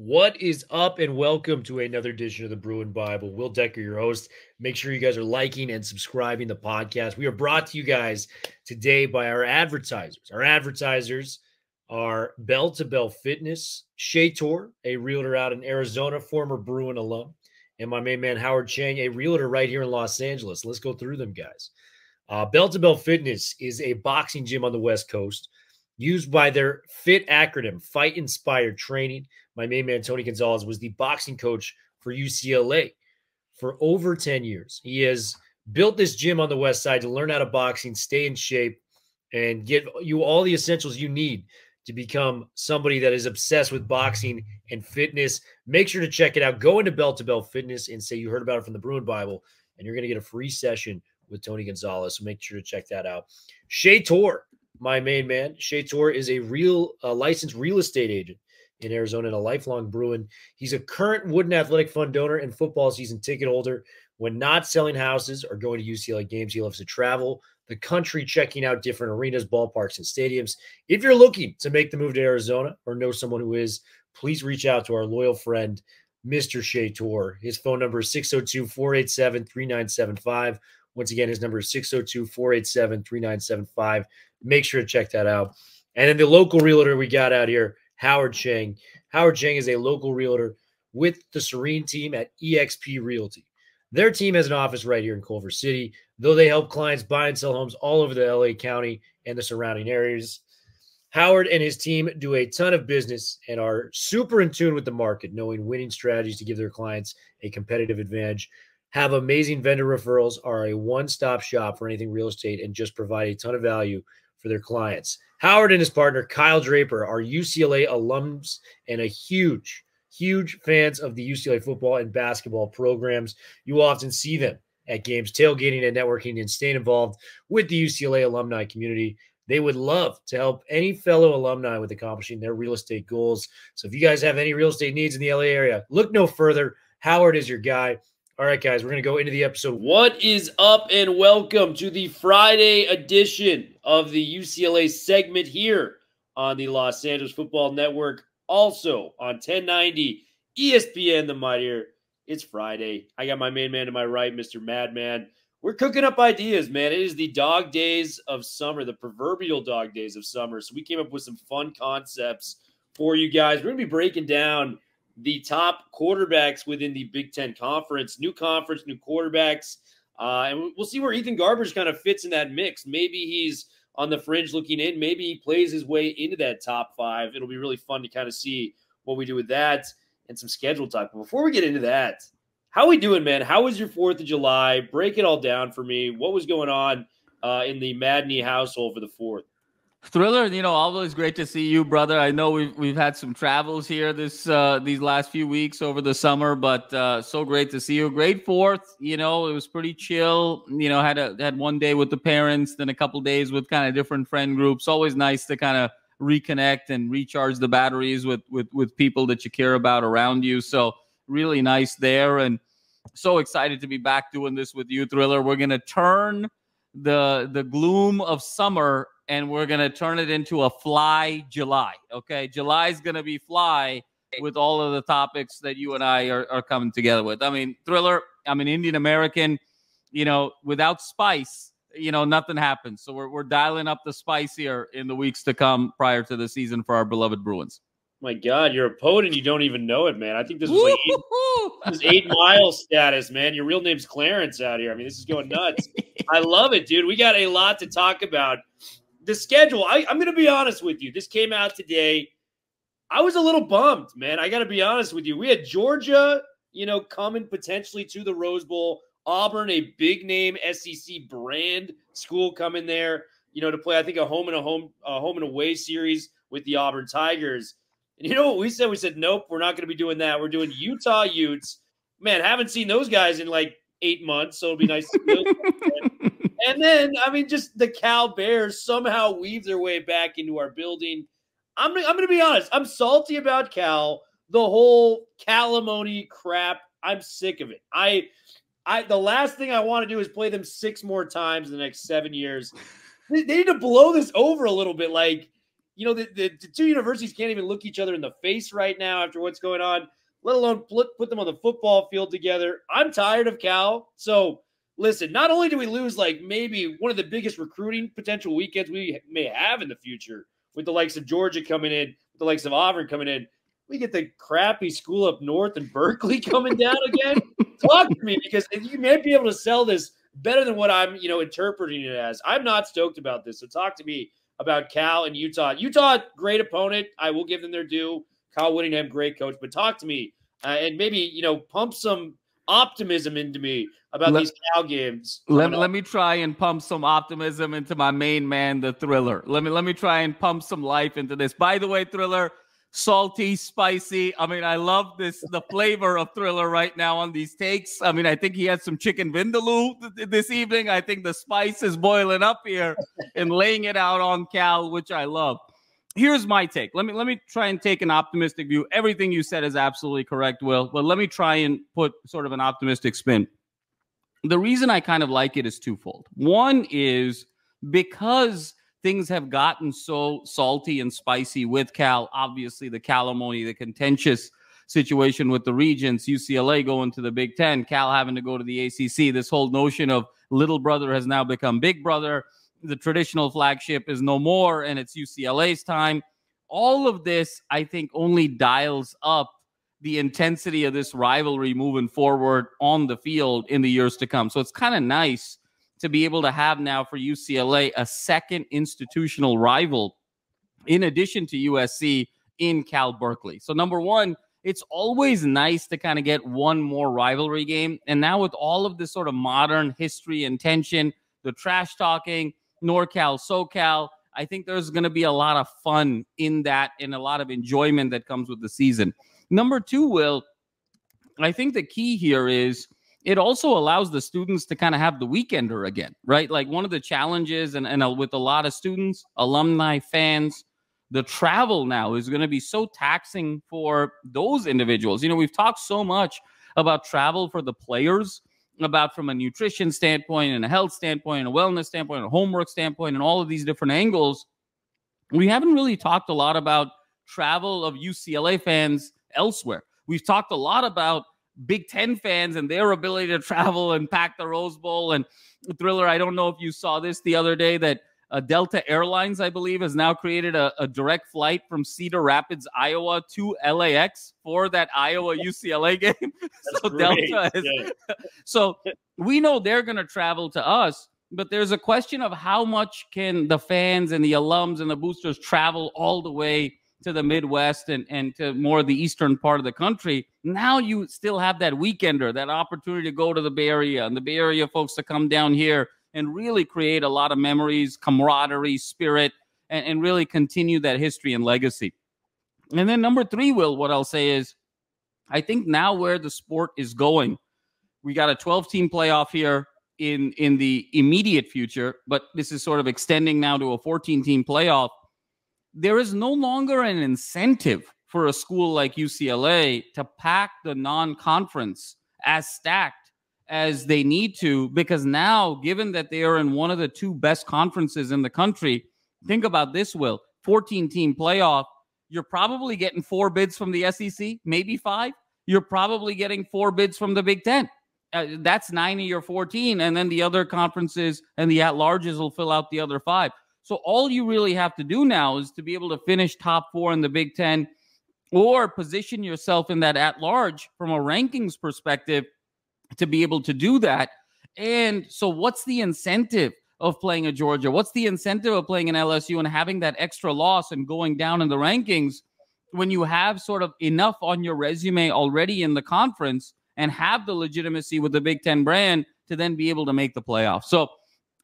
What is up, and welcome to another edition of the Bruin Bible. Will Decker, your host. Make sure you guys are liking and subscribing the podcast. We are brought to you guys today by our advertisers. Our advertisers are Bell to Bell Fitness, Shay Tor, a realtor out in Arizona, former Bruin alum, and my main man Howard Chang, a realtor right here in Los Angeles. Let's go through them, guys. Uh, Bell to Bell Fitness is a boxing gym on the West Coast used by their FIT acronym, Fight Inspired Training. My main man, Tony Gonzalez, was the boxing coach for UCLA for over 10 years. He has built this gym on the West Side to learn how to boxing, stay in shape, and get you all the essentials you need to become somebody that is obsessed with boxing and fitness. Make sure to check it out. Go into Bell to Bell Fitness and say you heard about it from the Bruin Bible, and you're going to get a free session with Tony Gonzalez. So make sure to check that out. Shay Tor my main man. Shay Tor is a real uh, licensed real estate agent in Arizona and a lifelong Bruin. He's a current Wooden Athletic Fund donor and football season ticket holder. When not selling houses or going to UCLA games, he loves to travel the country, checking out different arenas, ballparks, and stadiums. If you're looking to make the move to Arizona or know someone who is, please reach out to our loyal friend, Mr. Shay Tor. His phone number is 602 487 3975. Once again, his number is 602 487 3975. Make sure to check that out. And then the local realtor we got out here, Howard Chang. Howard Chang is a local realtor with the Serene team at eXp Realty. Their team has an office right here in Culver City, though they help clients buy and sell homes all over the LA County and the surrounding areas. Howard and his team do a ton of business and are super in tune with the market, knowing winning strategies to give their clients a competitive advantage. Have amazing vendor referrals, are a one stop shop for anything real estate, and just provide a ton of value for their clients. Howard and his partner, Kyle Draper, are UCLA alums and a huge, huge fans of the UCLA football and basketball programs. You often see them at games, tailgating and networking and staying involved with the UCLA alumni community. They would love to help any fellow alumni with accomplishing their real estate goals. So if you guys have any real estate needs in the LA area, look no further. Howard is your guy. All right, guys, we're going to go into the episode. What is up, and welcome to the Friday edition of the UCLA segment here on the Los Angeles Football Network. Also on 1090 ESPN, the Mightier. It's Friday. I got my main man to my right, Mr. Madman. We're cooking up ideas, man. It is the dog days of summer, the proverbial dog days of summer. So we came up with some fun concepts for you guys. We're going to be breaking down the top quarterbacks within the Big Ten Conference. New conference, new quarterbacks. Uh, and we'll see where Ethan Garbers kind of fits in that mix. Maybe he's on the fringe looking in. Maybe he plays his way into that top five. It'll be really fun to kind of see what we do with that and some schedule talk. But before we get into that, how we doing, man? How was your Fourth of July? Break it all down for me. What was going on uh, in the Madney household for the Fourth? Thriller, you know, always great to see you, brother. I know we've we've had some travels here this uh, these last few weeks over the summer, but uh, so great to see you. Great fourth, you know, it was pretty chill. You know, had a had one day with the parents, then a couple days with kind of different friend groups. Always nice to kind of reconnect and recharge the batteries with with with people that you care about around you. So really nice there, and so excited to be back doing this with you, Thriller. We're gonna turn the the gloom of summer and we're going to turn it into a fly July. Okay. July is going to be fly with all of the topics that you and I are, are coming together with. I mean, Thriller, I'm an Indian American, you know, without spice, you know, nothing happens. So we're, we're dialing up the spice here in the weeks to come prior to the season for our beloved Bruins. My God, you're a poet and you don't even know it, man. I think this is like eight, this eight mile status, man. Your real name's Clarence out here. I mean, this is going nuts. I love it, dude. We got a lot to talk about the schedule, I, I'm going to be honest with you. This came out today. I was a little bummed, man. I got to be honest with you. We had Georgia, you know, coming potentially to the Rose Bowl. Auburn, a big name SEC brand school, coming there, you know, to play. I think a home and a home, a home and away series with the Auburn Tigers. And you know what we said? We said, nope, we're not going to be doing that. We're doing Utah Utes. Man, haven't seen those guys in like eight months, so it'll be nice to and then, I mean, just the Cal Bears somehow weave their way back into our building. I'm, I'm going to be honest. I'm salty about Cal. The whole calimony crap. I'm sick of it. I, I, the last thing I want to do is play them six more times in the next seven years. They, they need to blow this over a little bit. Like, you know, the, the, the, two universities can't even look each other in the face right now after what's going on, let alone put, put them on the football field together. I'm tired of Cal. So listen, not only do we lose like maybe one of the biggest recruiting potential weekends we may have in the future with the likes of Georgia coming in, with the likes of Auburn coming in, we get the crappy school up north and Berkeley coming down again. Talk to me because you may be able to sell this better than what I'm, you know, interpreting it as. I'm not stoked about this. So talk to me about Cal and Utah. Utah, great opponent. I will give them their due. Kyle Whittingham, great coach. But talk to me uh, and maybe you know pump some optimism into me about let, these Cal games. Let, let me try and pump some optimism into my main man, the Thriller. Let me let me try and pump some life into this. By the way, Thriller salty, spicy. I mean, I love this the flavor of Thriller right now on these takes. I mean, I think he had some chicken vindaloo th- this evening. I think the spice is boiling up here and laying it out on Cal, which I love. Here's my take. Let me let me try and take an optimistic view. Everything you said is absolutely correct, Will. But let me try and put sort of an optimistic spin. The reason I kind of like it is twofold. One is because things have gotten so salty and spicy with Cal. Obviously, the calimony, the contentious situation with the Regents, UCLA going to the Big Ten, Cal having to go to the ACC. This whole notion of little brother has now become big brother. The traditional flagship is no more, and it's UCLA's time. All of this, I think, only dials up the intensity of this rivalry moving forward on the field in the years to come. So it's kind of nice to be able to have now for UCLA a second institutional rival in addition to USC in Cal Berkeley. So, number one, it's always nice to kind of get one more rivalry game. And now, with all of this sort of modern history and tension, the trash talking, NorCal, SoCal, I think there's going to be a lot of fun in that and a lot of enjoyment that comes with the season. Number two, Will, I think the key here is it also allows the students to kind of have the weekender again, right? Like one of the challenges, and, and with a lot of students, alumni, fans, the travel now is going to be so taxing for those individuals. You know, we've talked so much about travel for the players, about from a nutrition standpoint and a health standpoint and a wellness standpoint, and a homework standpoint, and all of these different angles. We haven't really talked a lot about travel of UCLA fans elsewhere. We've talked a lot about Big Ten fans and their ability to travel and pack the Rose Bowl. And Thriller, I don't know if you saw this the other day that uh, Delta Airlines, I believe, has now created a, a, direct flight from Cedar Rapids, Iowa to LAX for that Iowa UCLA game. so great. Delta is, yeah. so we know they're going to travel to us, but there's a question of how much can the fans and the alums and the boosters travel all the way to the Midwest and, and to more of the eastern part of the country. Now you still have that weekender, that opportunity to go to the Bay Area and the Bay Area folks to come down here and really create a lot of memories, camaraderie, spirit, and, and really continue that history and legacy. And then number three, Will, what I'll say is I think now where the sport is going, we got a 12 team playoff here in in the immediate future, but this is sort of extending now to a 14 team playoff there is no longer an incentive for a school like UCLA to pack the non conference as stacked as they need to, because now, given that they are in one of the two best conferences in the country, think about this, Will 14 team playoff, you're probably getting four bids from the SEC, maybe five. You're probably getting four bids from the Big Ten. Uh, that's nine of your 14. And then the other conferences and the at larges will fill out the other five. So all you really have to do now is to be able to finish top four in the Big Ten or position yourself in that at large from a rankings perspective to be able to do that. And so, what's the incentive of playing a Georgia? What's the incentive of playing an LSU and having that extra loss and going down in the rankings when you have sort of enough on your resume already in the conference and have the legitimacy with the Big Ten brand to then be able to make the playoffs? So,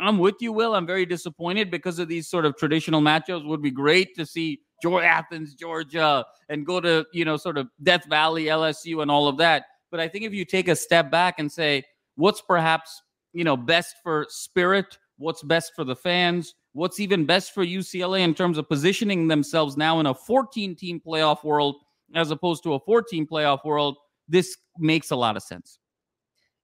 I'm with you, Will. I'm very disappointed because of these sort of traditional matchups. Would be great to see Georgia, Athens, Georgia, and go to you know sort of Death Valley, LSU, and all of that. But I think if you take a step back and say what's perhaps you know best for spirit, what's best for the fans, what's even best for UCLA in terms of positioning themselves now in a 14 team playoff world as opposed to a 14 playoff world, this makes a lot of sense.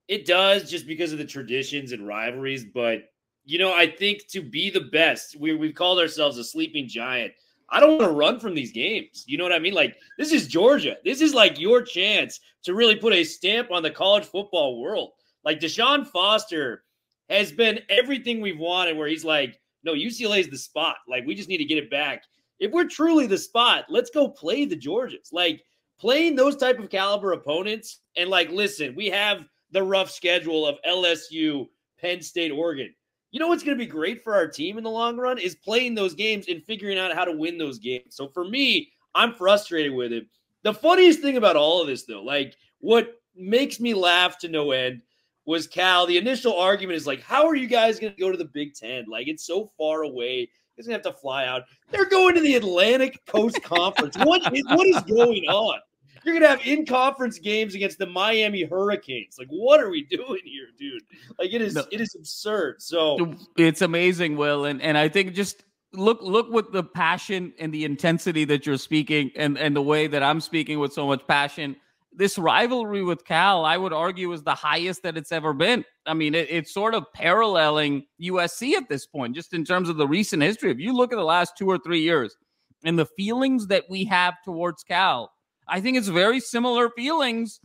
It does just because of the traditions and rivalries, but you know, I think to be the best, we, we've called ourselves a sleeping giant. I don't want to run from these games. You know what I mean? Like, this is Georgia. This is like your chance to really put a stamp on the college football world. Like, Deshaun Foster has been everything we've wanted, where he's like, no, UCLA is the spot. Like, we just need to get it back. If we're truly the spot, let's go play the Georgias. Like, playing those type of caliber opponents, and like, listen, we have the rough schedule of LSU, Penn State, Oregon. You know what's going to be great for our team in the long run is playing those games and figuring out how to win those games. So for me, I'm frustrated with it. The funniest thing about all of this, though, like what makes me laugh to no end was Cal. The initial argument is like, how are you guys going to go to the Big Ten? Like, it's so far away. He's going to have to fly out. They're going to the Atlantic Coast Conference. What is, what is going on? You're gonna have in conference games against the Miami Hurricanes. Like, what are we doing here, dude? Like, it is no, it is absurd. So it's amazing, Will, and and I think just look look with the passion and the intensity that you're speaking, and and the way that I'm speaking with so much passion. This rivalry with Cal, I would argue, is the highest that it's ever been. I mean, it, it's sort of paralleling USC at this point, just in terms of the recent history. If you look at the last two or three years and the feelings that we have towards Cal, I think it's very similar feelings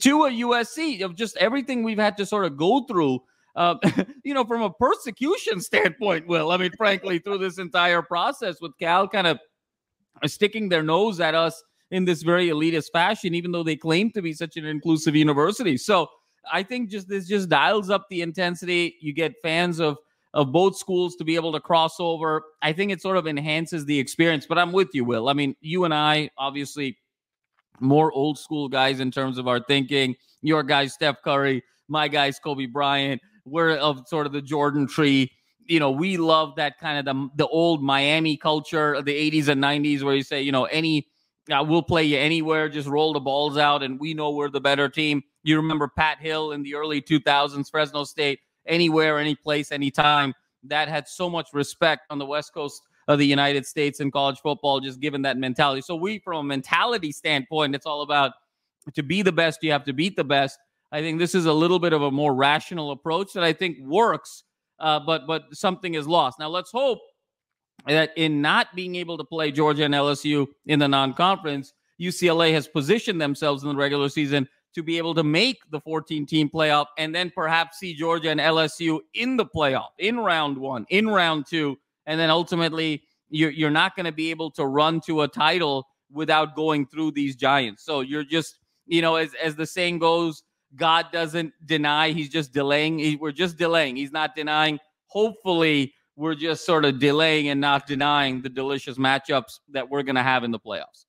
to a USC of just everything we've had to sort of go through. Uh, you know, from a persecution standpoint, Will, I mean, frankly, through this entire process with Cal kind of sticking their nose at us in this very elitist fashion, even though they claim to be such an inclusive university. So I think just this just dials up the intensity. You get fans of of both schools to be able to cross over. I think it sort of enhances the experience. But I'm with you, Will. I mean, you and I obviously more old school guys in terms of our thinking. Your guys, Steph Curry, my guys, Kobe Bryant. We're of sort of the Jordan tree. You know, we love that kind of the, the old Miami culture of the 80s and 90s where you say, you know, any uh, we'll play you anywhere, just roll the balls out, and we know we're the better team. You remember Pat Hill in the early 2000s, Fresno State, anywhere, any place, anytime. That had so much respect on the West Coast of the United States in college football, just given that mentality. So we, from a mentality standpoint, it's all about to be the best, you have to beat the best. I think this is a little bit of a more rational approach that I think works, uh, but but something is lost. Now let's hope that in not being able to play Georgia and LSU in the non-conference, UCLA has positioned themselves in the regular season to be able to make the 14 team playoff and then perhaps see Georgia and LSU in the playoff in round one, in round two, and then ultimately you're you're not going to be able to run to a title without going through these giants. So you're just you know as as the saying goes, God doesn't deny; He's just delaying. He, we're just delaying. He's not denying. Hopefully, we're just sort of delaying and not denying the delicious matchups that we're going to have in the playoffs.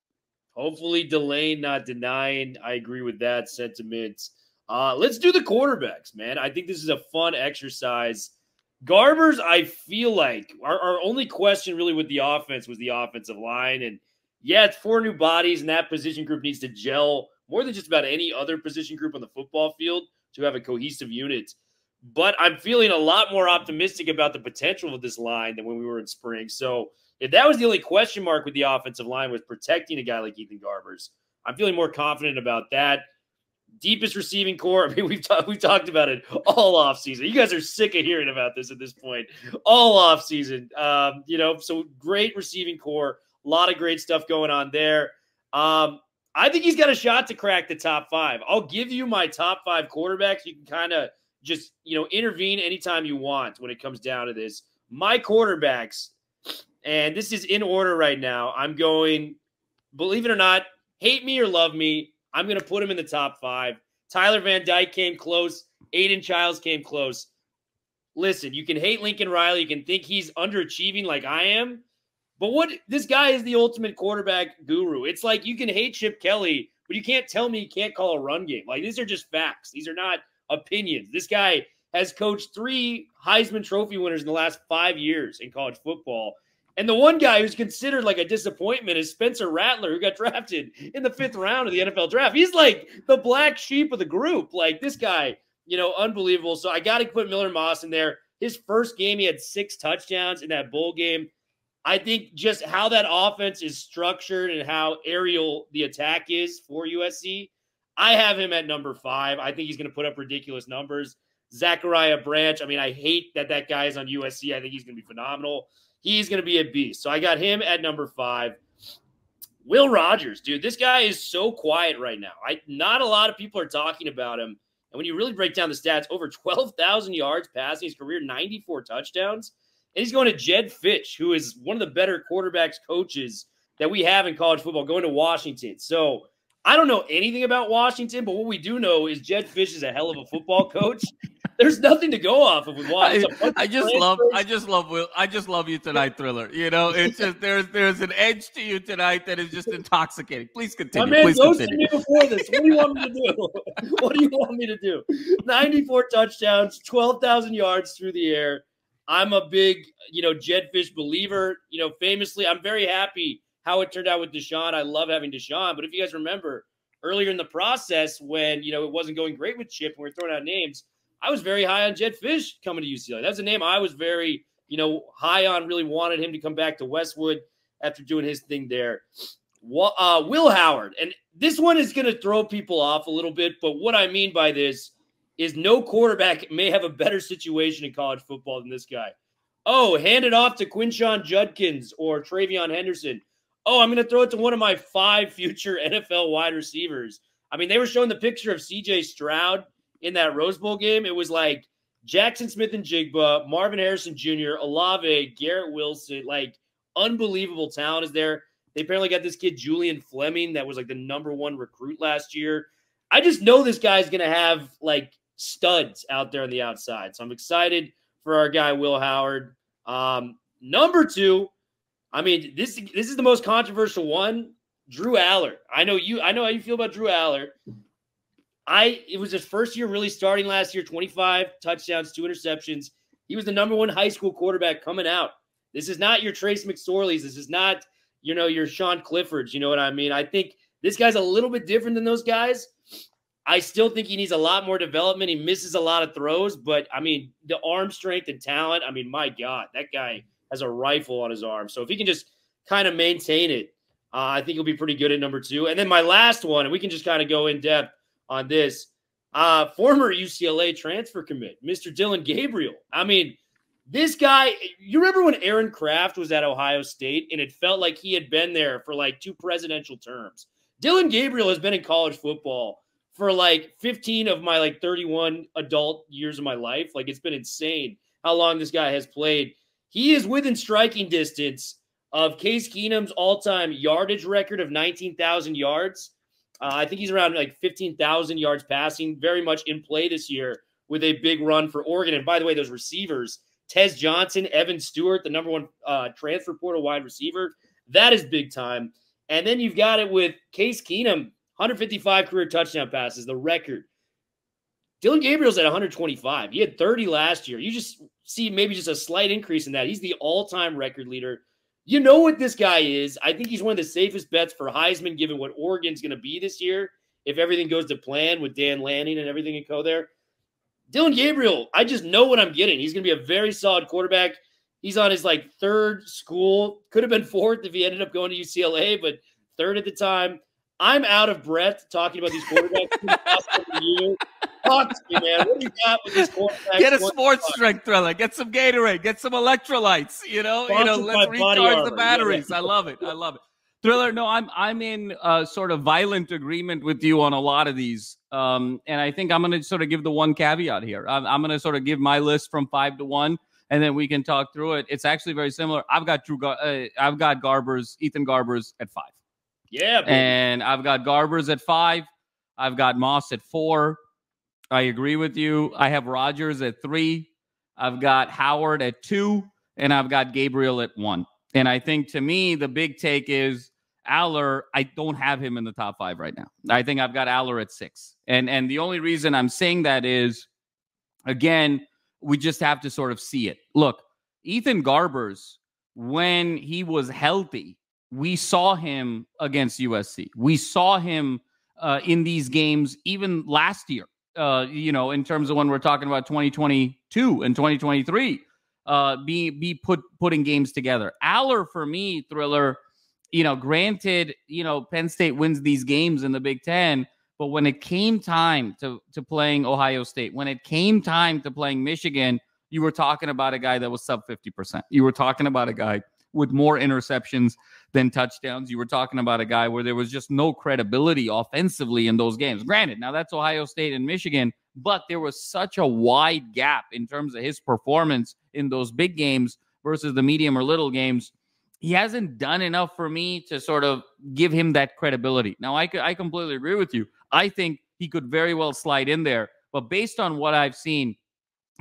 Hopefully, delaying, not denying. I agree with that sentiment. Uh, let's do the quarterbacks, man. I think this is a fun exercise Garbers, I feel like our, our only question really with the offense was the offensive line. And yeah, it's four new bodies, and that position group needs to gel more than just about any other position group on the football field to have a cohesive unit. But I'm feeling a lot more optimistic about the potential of this line than when we were in spring. So if that was the only question mark with the offensive line was protecting a guy like Ethan Garbers, I'm feeling more confident about that deepest receiving corps. I mean, we've talked we've talked about it all off season. You guys are sick of hearing about this at this point. All off season. Um, you know, so great receiving corps. A lot of great stuff going on there. Um, I think he's got a shot to crack the top five. I'll give you my top five quarterbacks. You can kind of just you know intervene anytime you want when it comes down to this. My quarterbacks, and this is in order right now. I'm going, believe it or not, hate me or love me. I'm going to put him in the top five. Tyler Van Dyke came close. Aidan Chiles came close. Listen, you can hate Lincoln Riley. You can think he's underachieving like I am. But what this guy is the ultimate quarterback guru. It's like you can hate Chip Kelly, but you can't tell me you can't call a run game. Like these are just facts. These are not opinions. This guy has coached three Heisman Trophy winners in the last five years in college football. And the one guy who's considered like a disappointment is Spencer Rattler, who got drafted in the fifth round of the NFL draft. He's like the black sheep of the group. Like this guy, you know, unbelievable. So I got to put Miller Moss in there. His first game, he had six touchdowns in that bowl game. I think just how that offense is structured and how aerial the attack is for USC, I have him at number five. I think he's going to put up ridiculous numbers. Zachariah Branch, I mean, I hate that that guy is on USC. I think he's going to be phenomenal. He's going to be a beast. So I got him at number five. Will Rogers, dude, this guy is so quiet right now. I not a lot of people are talking about him. And when you really break down the stats, over 12,000 yards passing his career, 94 touchdowns. And he's going to Jedd Fisch, who is one of the better quarterbacks coaches that we have in college football, going to Washington. So I don't know anything about Washington, but what we do know is Jedd Fisch is a hell of a football coach. There's nothing to go off of with Washington. I, I just love, I just love Will. I just love you tonight, Thriller. You know, it's just there's there's an edge to you tonight that is just intoxicating. Please continue. My man Please ghosted continue. me before this. What do you want me to do? what do you want me to do? 94 touchdowns, 12,000 yards through the air. I'm a big, you know, Jedd Fisch believer. You know, famously, I'm very happy how it turned out with Deshaun. I love having Deshaun. But if you guys remember earlier in the process when, you know, it wasn't going great with Chip and we are throwing out names, I was very high on Jedd Fisch coming to UCLA. That's a name I was very, you know, high on, really wanted him to come back to Westwood after doing his thing there. Uh, Will Howard. And this one is going to throw people off a little bit. But what I mean by this is no quarterback may have a better situation in college football than this guy. Oh, hand it off to Quinshon Judkins or TreVeyon Henderson oh, I'm going to throw it to one of my five future NFL wide receivers. I mean, they were showing the picture of CJ Stroud in that Rose Bowl game. It was like Jaxon Smith-Njigba, Marvin Harrison Jr., Olave, Garrett Wilson, like unbelievable talent is there. They apparently got this kid, Julian Fleming, that was like the number one recruit last year. I just know this guy's going to have like studs out there on the outside. So I'm excited for our guy, Will Howard. Um, number two, I mean, this this is the most controversial one. Drew Allar. I know you. I know how you feel about Drew Allar. I it was his first year really starting last year. Twenty five touchdowns, two interceptions. He was the number one high school quarterback coming out. This is not your Trace McSorleys. This is not you know your Sean Cliffords. You know what I mean? I think this guy's a little bit different than those guys. I still think he needs a lot more development. He misses a lot of throws, but I mean the arm strength and talent. I mean, my God, that guy has a rifle on his arm. So if he can just kind of maintain it, uh, I think he'll be pretty good at number two. And then my last one, and we can just kind of go in depth on this. Uh, former UCLA transfer commit, Mr. Dillon Gabriel. I mean, this guy, you remember when Aaron Craft was at Ohio State and it felt like he had been there for like two presidential terms? Dillon Gabriel has been in college football for like 15 of my like 31 adult years of my life. Like it's been insane how long this guy has played. He is within striking distance of Case Keenum's all-time yardage record of 19,000 yards. Uh, I think he's around like 15,000 yards passing, very much in play this year with a big run for Oregon. And by the way, those receivers, Tez Johnson, Evan Stewart, the number one uh, transfer portal wide receiver, that is big time. And then you've got it with Case Keenum, 155 career touchdown passes, the record. Dillon Gabriel's at 125. He had 30 last year. You just see maybe just a slight increase in that. He's the all-time record leader. You know what this guy is. I think he's one of the safest bets for Heisman, given what Oregon's going to be this year. If everything goes to plan with Dan Lanning and everything in co there, Dillon Gabriel, I just know what I'm getting. He's going to be a very solid quarterback. He's on his like third school. Could have been fourth if he ended up going to UCLA, but third at the time. I'm out of breath talking about these quarterbacks. Talk to me, man. What do you got with this quarterback? Get a sports drink thriller. Get some Gatorade. Get some electrolytes. You know, you know. Let's recharge the batteries. Yeah. I love it. I love it. Thriller. No, I'm I'm in uh, sort of violent agreement with you on a lot of these, um, and I think I'm going to sort of give the one caveat here. I'm, I'm going to sort of give my list from five to one, and then we can talk through it. It's actually very similar. I've got Drew. Uh, I've got Garbers, Ethan Garbers at five. Yeah, baby. and I've got Garbers at five. I've got Moss at four. I agree with you. I have Rogers at three. I've got Howard at two, and I've got Gabriel at one. And I think to me, the big take is Allar. I don't have him in the top five right now. I think I've got Allar at six. And and the only reason I'm saying that is, again, we just have to sort of see it. Look, Ethan Garbers, when he was healthy, we saw him against USC. We saw him uh, in these games even last year uh, you know, in terms of when we're talking about 2022 and 2023, uh, be be put putting games together. Allar for me, thriller. You know, granted, you know, Penn State wins these games in the Big Ten, but when it came time to to playing Ohio State, when it came time to playing Michigan, you were talking about a guy that was sub 50%. You were talking about a guy with more interceptions than touchdowns. You were talking about a guy where there was just no credibility offensively in those games. Granted, now that's Ohio State and Michigan, but there was such a wide gap in terms of his performance in those big games versus the medium or little games. He hasn't done enough for me to sort of give him that credibility. Now, I, I completely agree with you. I think he could very well slide in there. But based on what I've seen,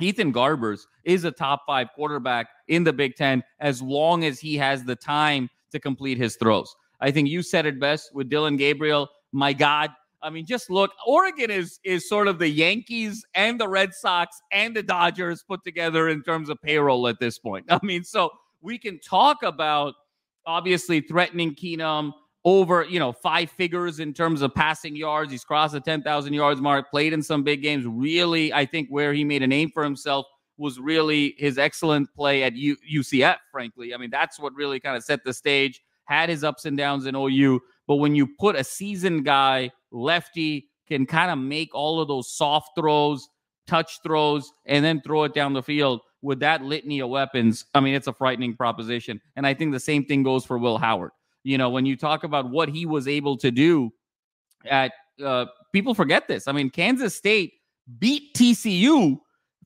Ethan Garbers is a top five quarterback in the Big Ten as long as he has the time to complete his throws. I think you said it best with Dillon Gabriel. My God. I mean, just look, Oregon is is sort of the Yankees and the Red Sox and the Dodgers put together in terms of payroll at this point. I mean, so we can talk about obviously threatening Keenum over, you know, five figures in terms of passing yards. He's crossed the 10,000 yards mark, played in some big games. Really, I think where he made a name for himself was really his excellent play at U- UCF, frankly. I mean, that's what really kind of set the stage, had his ups and downs in OU. But when you put a seasoned guy, lefty, can kind of make all of those soft throws, touch throws, and then throw it down the field with that litany of weapons, I mean, it's a frightening proposition. And I think the same thing goes for Will Howard. You know, when you talk about what he was able to do at uh, people forget this. I mean, Kansas State beat TCU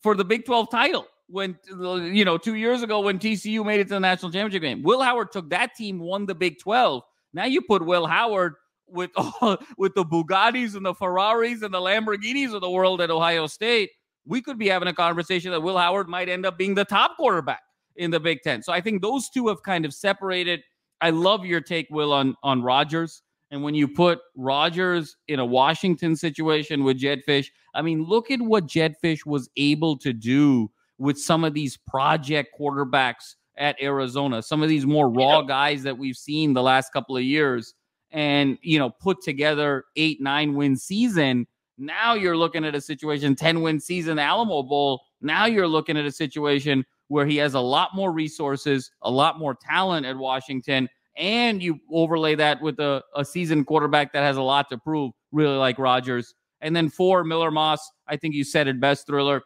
for the Big 12 title when you know two years ago when TCU made it to the national championship game. Will Howard took that team, won the Big 12. Now you put Will Howard with all, with the Bugattis and the Ferraris and the Lamborghinis of the world at Ohio State. We could be having a conversation that Will Howard might end up being the top quarterback in the Big Ten. So I think those two have kind of separated I love your take, Will, on on Rogers. And when you put Rogers in a Washington situation with Jedd Fisch, I mean, look at what Jedd Fisch was able to do with some of these project quarterbacks at Arizona, some of these more raw guys that we've seen the last couple of years, and you know, put together eight, nine win season. Now you're looking at a situation, 10 win season, Alamo Bowl. Now you're looking at a situation where he has a lot more resources, a lot more talent at Washington, and you overlay that with a, a seasoned quarterback that has a lot to prove, really like Rogers. And then four, Miller Moss. I think you said it best, Thriller.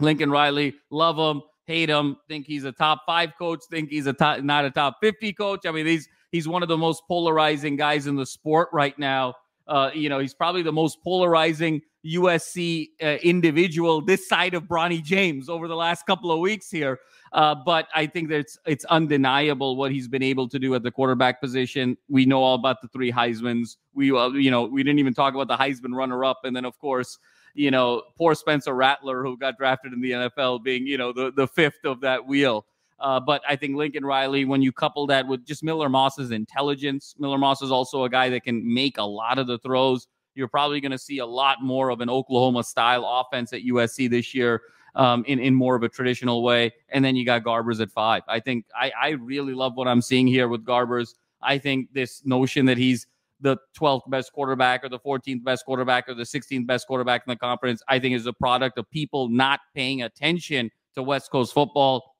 Lincoln Riley, love him, hate him, think he's a top five coach, think he's a top, not a top 50 coach. I mean, he's he's one of the most polarizing guys in the sport right now. Uh, you know, he's probably the most polarizing USC uh, individual this side of Bronny James over the last couple of weeks here. Uh, but I think that it's, it's undeniable what he's been able to do at the quarterback position. We know all about the three Heisman's. We, uh, you know, we didn't even talk about the Heisman runner-up, and then of course, you know, poor Spencer Rattler, who got drafted in the NFL, being you know the the fifth of that wheel. Uh, but I think Lincoln Riley, when you couple that with just Miller Moss's intelligence, Miller Moss is also a guy that can make a lot of the throws. You're probably going to see a lot more of an Oklahoma style offense at USC this year um, in, in more of a traditional way. And then you got Garbers at five. I think I, I really love what I'm seeing here with Garbers. I think this notion that he's the 12th best quarterback or the 14th best quarterback or the 16th best quarterback in the conference, I think is a product of people not paying attention to West Coast football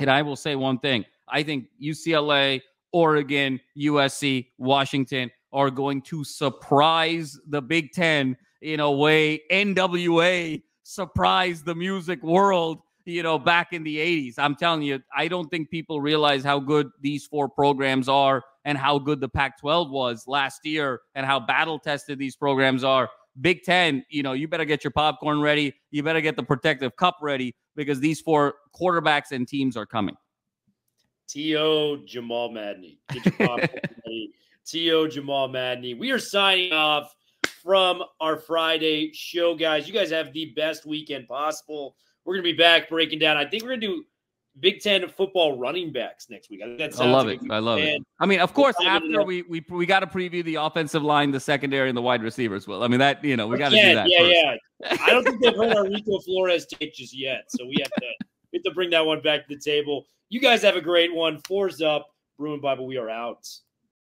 and I will say one thing I think UCLA, Oregon, USC, Washington are going to surprise the Big Ten in a way NWA surprised the music world, you know, back in the 80s. I'm telling you, I don't think people realize how good these four programs are and how good the Pac 12 was last year and how battle tested these programs are. Big Ten, you know, you better get your popcorn ready. You better get the protective cup ready because these four quarterbacks and teams are coming. T.O. Jamal Madney. T.O. Jamal Madney. We are signing off from our Friday show, guys. You guys have the best weekend possible. We're going to be back breaking down. I think we're going to do Big Ten football running backs next week. I, I love like it. I love it. I mean, of course, after we we we got to preview the offensive line, the secondary, and the wide receivers. Will I mean that you know we got to do that. Yeah, first. yeah. I don't think they've heard our Rico Flores take just yet, so we have to we have to bring that one back to the table. You guys have a great one. Fours up, Bruin Bible. We are out.